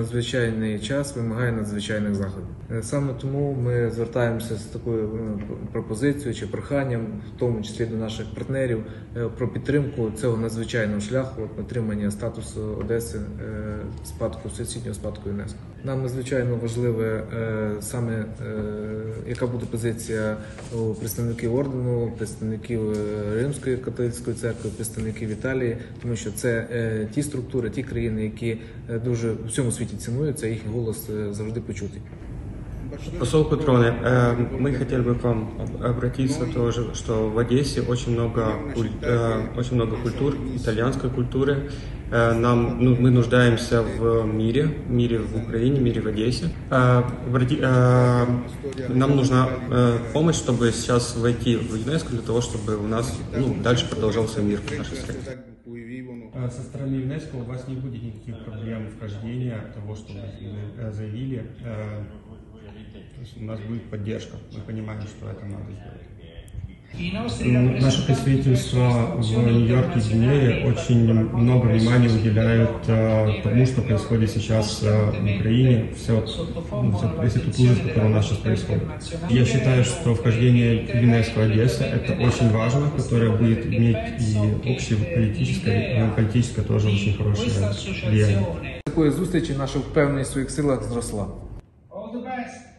Надзвичайний час вимагає надзвичайних заходів. Е, Саме тому ми звертаємося з такою е, пропозицією чи проханням, в тому числі до наших партнерів, е, про підтримку цього надзвичайного шляху от, отримання статусу Одеси спадку всесвітнього спадку ЮНЕСКО. Нам надзвичайно важливе саме яка буде позиція у представників ордену, представників Римської католицької церкви, представників Італії, тому що це ті структури, ті країни, які дуже в всьому світі цінуються, їхній голос е, завжди почутий. Посол Патроны, э, мы хотели бы к вам об- обратиться тоже, что в Одессе очень много, куль- э, очень много культур, итальянской культуры. Э, Нам, ну, мы нуждаемся в мире, мире в Украине, мире в Одессе. Э, в Роди- э, Нам нужна э, помощь, чтобы сейчас войти в ЮНЕСКО для того, чтобы у нас ну, дальше продолжался мир в нашей стране. А Со стороны ЮНЕСКО у вас не будет никаких проблем вхождения того, что вы э, заявили. Э, То есть у нас будет поддержка. Мы понимаем, что это надо сделать. М, Наше представительство в Нью-Йорке и Женеве очень много внимания уделяют э, тому, что происходит сейчас э, в Украине, все, весь этот ужас, который у нас сейчас происходит. Я считаю, что вхождение ЮНЕСКО Одессы это очень важно, которое будет иметь и общее политическое, и политическое тоже очень хорошее влияние. Такої зустрічі наша впевненість в своїх силах зросла. All the best.